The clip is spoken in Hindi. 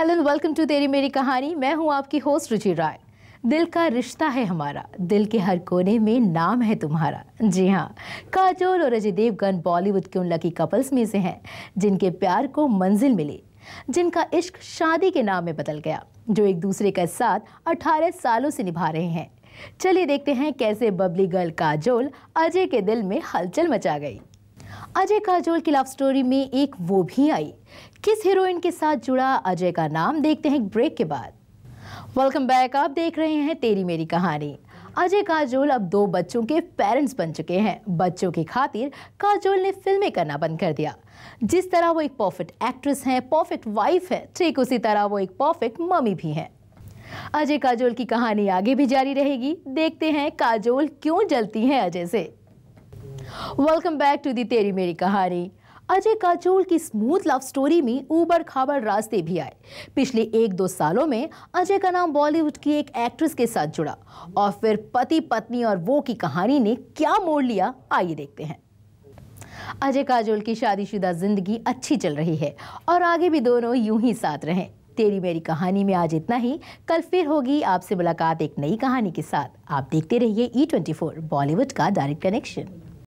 हेलो एंड वेलकम टू तेरी मेरी कहानी। मैं हूँ आपकी होस्ट रुचि राय। दिल का रिश्ता है हमारा। दिल के हर कोने में नाम है तुम्हारा। जी हाँ काजोल और अजय देवगन बॉलीवुड के उन लकी कपल्स में से हैं, जिनके प्यार को मंजिल मिली, जिनका इश्क शादी के नाम में बदल गया, जो एक दूसरे का साथ 18 सालों से निभा रहे हैं। चलिए देखते हैं कैसे बबली गर्ल काजोल अजय के दिल में हलचल मचा गई। अजय काजोल की लव स्टोरी में एक वो भी आई। किस हीरोइन के साथ जुड़ा अजय का नाम देखते हैं ब्रेक के बाद। वेलकम बैक आप देख रहे हैं तेरी मेरी कहानी। अजय काजोल अब दो बच्चों के पेरेंट्स बन चुके हैं। बच्चों की खातिर काजोल ने फ़िल्में करना बंद कर दिया। जिस तरह वो एक परफेक्ट एक्ट्रेस हैं परफेक्ट वाइफ है, ठीक उसी तरह वो एक परफेक्ट मम्मी भी हैं। अजय काजोल की कहानी आगे भी जारी रहेगी। देखते हैं काजोल क्यों जलती हैं अजय से। वेलकम बैक टू दी तेरी मेरी कहानी अजय काजोल की स्मूथ लव स्टोरी में ऊबर खाबर रास्ते भी आए। पिछले एक दो सालों में अजय का नाम बॉलीवुड की एक एक्ट्रेस के साथ जुड़ा। और फिर पति, पत्नी और वो की कहानी ने क्या मोड़ लिया, आइए देखते हैं। अजय काजोल की शादीशुदा ज़िंदगी अच्छी चल रही है और आगे भी दोनों यूँ ही साथ रहें। तेरी मेरी कहानी में आज इतना ही। कल फिर होगी आपसे मुलाकात एक नई कहानी के साथ। आप देखते रहिए ई ट्वेंटी बॉलीवुड का डायरेक्ट कनेक्शन